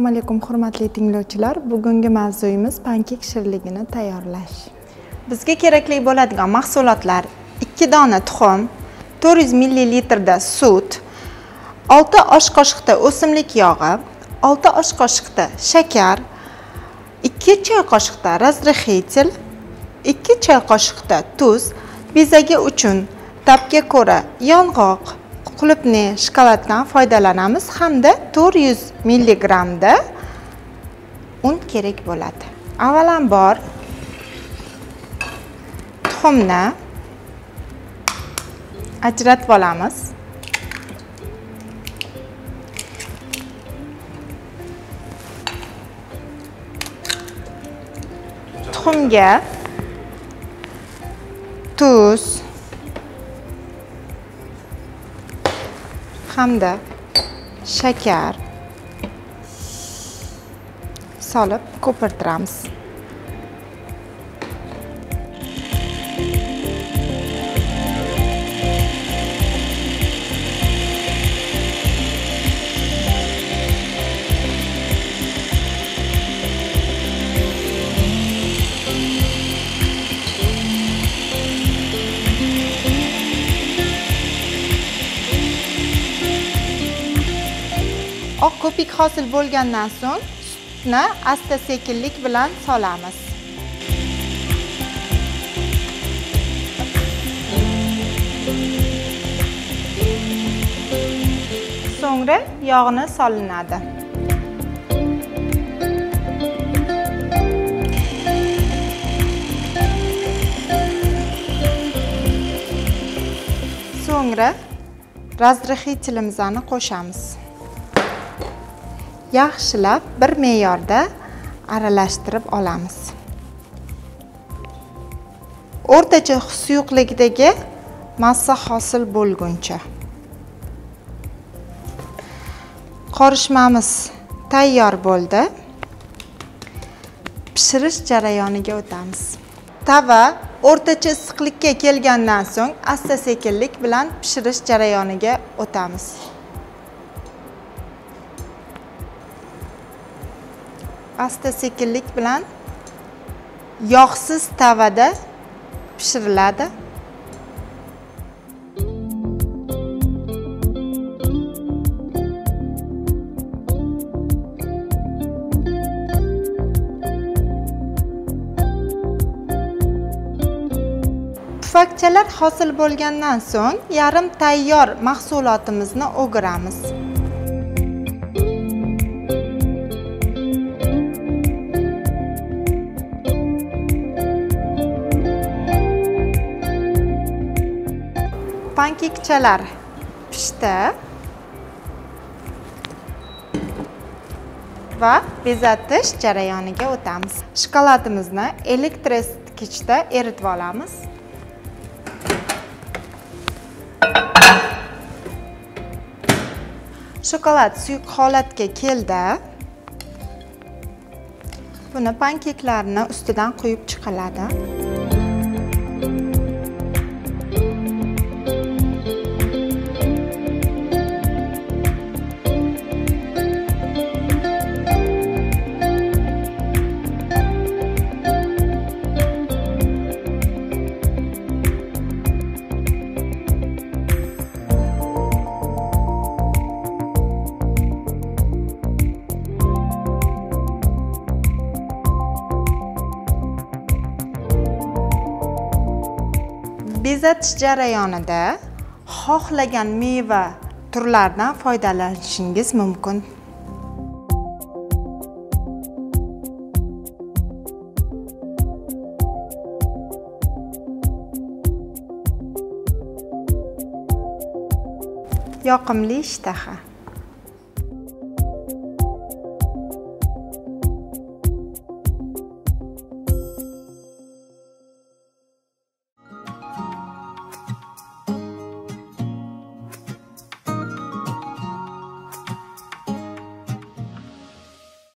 assalomu alaykum hurmatli tinglovchilar. Bugungi mavzuyimiz pankek shirligini tayyorlash. Bizga kerakli bo'ladigan mahsulotlar 2 dona tuxum 400 millilitrda sut 6 osh qoshiqda o'simlik yog'i 6 osh qoshiqda shakar 2 choy qoshiqda razrixetel 2 choy qoshiqda tuz. Bezagi uchun tabga ko'ra yong'oq qulupni shokoladdan foydalanamiz hamda 400 milligramda un kerak bo'ladi. Avvalambor tuxumni ajratib olamiz. Tuxumga tuz hamda shakar solib ko'pirtiramiz. Oq ko'pik hosil bo'lgandan so'ng sutni asta sekinlik bilan solamiz. So'ngra yog'ni solinadi. So'ngra razrixitelimizni qo'shamiz. Yaxshilab bir me'yorda aralashtirib olamiz. O'rtacha suyuqlikdagi massa hosil bo'lguncha. Qorishmamiz tayyor bo'ldi. Pishirish jarayoniga o'tamiz. Tava o'rtacha issiqlikka kelgandan so'ng asta sekinlik bilan pishirish jarayoniga o'tamiz. Asta sekinlik bilan yog'siz tavada pishiriladi. Pufakchalar hosil bo'lgandan so'ng yarim tayyor mahsulotimizni o'giramiz. Pankekchalar pishdi. Va bezatish jarayoniga o'tamiz. Shokoladimizni elektrositkichda eritib olamiz. Shokolad suyuq holatga keldi. Buni pankeklarni ustidan quyib chiqiladi. Bezatish jarayonida xohlagan meva turlaridan foydalanishingiz mumkin. Yoqimli ishtaha.